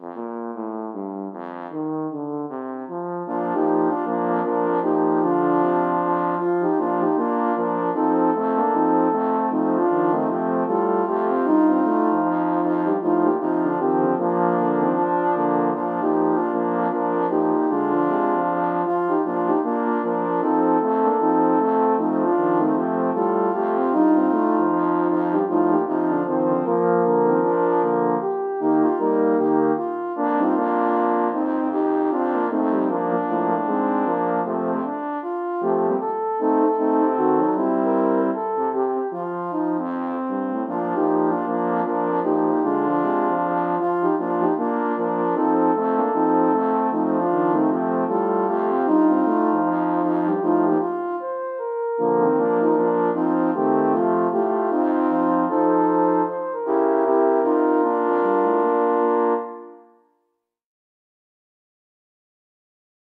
Mm-hmm.